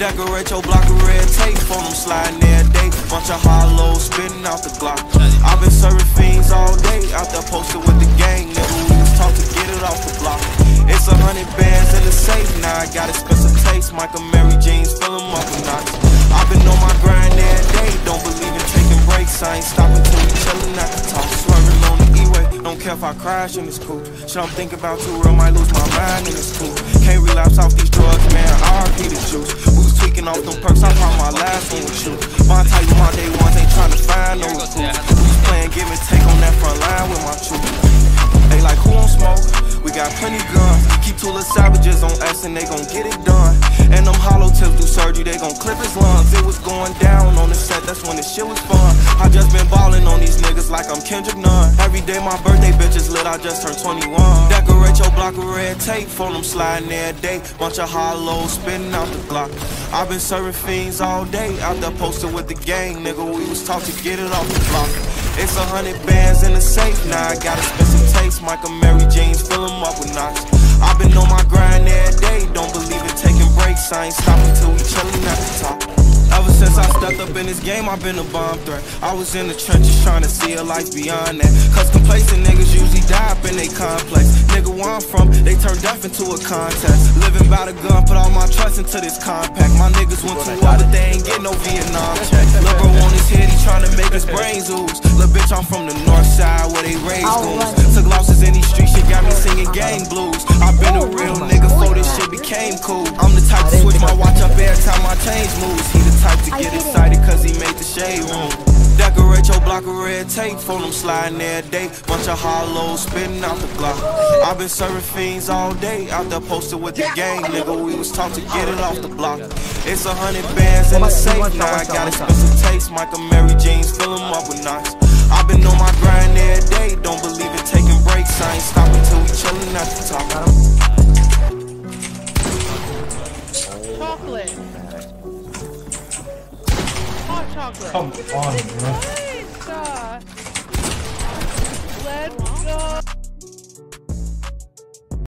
Decorate your block of red tape on them sliding day. Bunch of hollows spitting out the Glock. I've been serving fiends all day, out there posted with the gang. Nigga, we was taught to get it off the block. It's a hundred bands in the safe, now I got expensive taste. Mike Amiri jeans, fill 'em up with knots. I've been on my grind every day, don't believe in taking breaks. I ain't stopping till we chillin' at the top, swerving on the E-way. Don't care if I crash in this coupe. Shit, I'm thinking about too real, might lose my mind in this coupe. Can't relapse off these drugs, man. RIP the juice. Off them perks, I found my last one with you. My type, my day ones ain't trying to find no was playing give and take on that front line with my troops. They like who on smoke? We got plenty guns. Keep two little savages on us and they gon' get it done. And them hollow tips do surgery, they gon' clip his lungs. It was going down on the set, that's when the shit was fun. I just been ballin' on these niggas like I'm Kendrick Nunn. Every day my birthday bitches lit, I just turned 21. Decorate your block tape, phone them sliding day. Bunch of hollows spinning out the block. i been serving fiends all day, out there posted with the gang, nigga. We was taught to get it off the block. It's a hundred bands in the safe, now I got expensive taste. Mike Amiri jeans, fill 'em up with knots. I've been on my grind every day, don't believe in taking breaks. I ain't stopping till we chillin' at in this game, I've been a bomb threat. I was in the trenches trying to see a life beyond that. Cause complacent niggas usually die up in they complex. Nigga, where I'm from, they turn death into a contest. Living by the gun, put all my trust into this compact. My niggas went to war, but they ain't get no Vietnam check. Lil' bro on his head, he trying to make his brains ooze. Lil' bitch, I'm from the north side where they raise goons. Took losses in these streets, shit got me singing gang blues. I've been a real nigga before this shit became cool. I'm the type to switch my watch up every time my change moves. He the type to get excited he made the shade room. Decorate your block of red tape, phone them sliding every day. Bunch of hollows spitting out the block. i been serving fiends all day, out there posted with the gang, nigga. We was taught to get it off the block. It's a hundred bands in the safe, now I got expensive taste. Mike Amiri jeans, fill 'em up with knots. i been on my grind every day, don't believe in taking breaks. I ain't stopping till we chillin' at the top. Chocolate. Come on, bro. Uh.